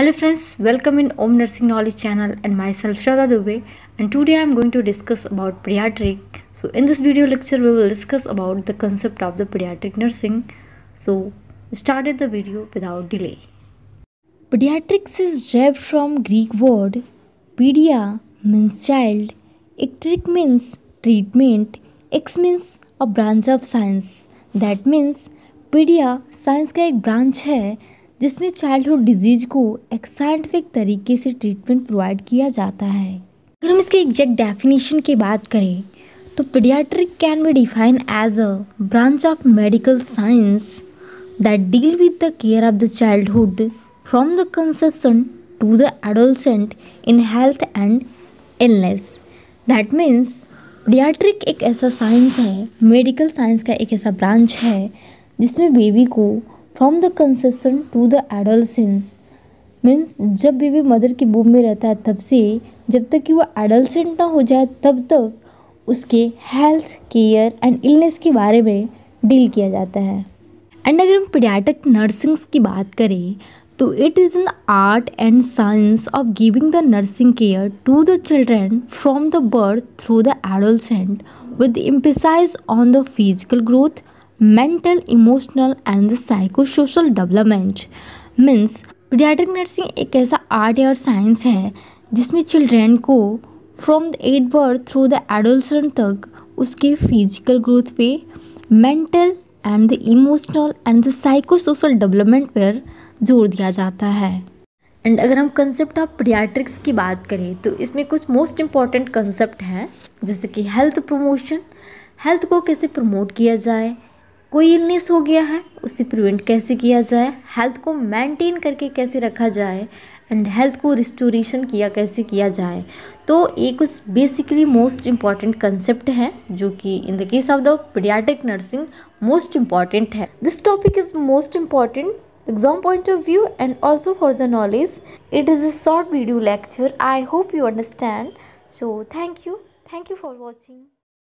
Hello friends, welcome in Om Nursing Knowledge channel and myself Shraddha Dubey and today I am going to discuss about pediatric. So in this video lecture we will discuss about the concept of the pediatric nursing. So started the video without delay. Pediatrics is derived from Greek word pedia means child, ictric means treatment, x means a branch of science. That means pedia science का एक branch है जिसमें childhood disease को एक scientific तरीके से treatment provide किया जाता है। अगर हम इसके एग्जैक्ट डेफिनेशन की बात करें तो paediatric can be define as a branch of medical science that deal with the care of the childhood from the conception to the adolescent in health and illness that means paediatric एक ऐसा science है medical science का एक ऐसा branch है, जिसमें baby को from the conception to the adolescence means जब बेबी मदर की बूम में रहता है, तब से जब तक कि वो एडोलसेंट ना हो जाए, तब तक उसके हेल्थ केयर एंड इलनेस के बारे में डील किया जाता है। एंड अगर हम पीडियाट्रिक नर्सिंग्स की बात करें तो it is an art and science of giving the nursing care to the children from the birth through the adolescent with emphasis on the physical growth mental, emotional and the psychosocial development. Means paediatric nursing एक ऐसा art और science है, जिसमें children को from the at birth through the adolescence तक उसके physical growth पे mental and the emotional and the psychosocial development पर ज़ोर दिया जाता है। एंड अगर हम कंसेप्ट ऑफ़ पीडियाट्रिक्स की बात करें तो इसमें कुछ मोस्ट इंपॉर्टेंट कंसेप्ट हैं, जैसे कि हेल्थ प्रमोशन हेल्थ को कैसे प्रमोट किया जाए कोई इलनेस हो गया है, उसे प्रिवेंट कैसे किया जाए? हेल्थ को मेंटेन करके कैसे रखा जाए? एंड हेल्थ को रिस्टोरेशन किया कैसे किया जाए? तो ये कुछ बेसिकली मोस्ट इंपॉर्टेंट कंसेप्ट है, जो कि in the case of the paediatric nursing most important है। This topic is most important exam point of view and also for the knowledge. It is a short video lecture. I hope you understand. So, thank you. Thank you for watching.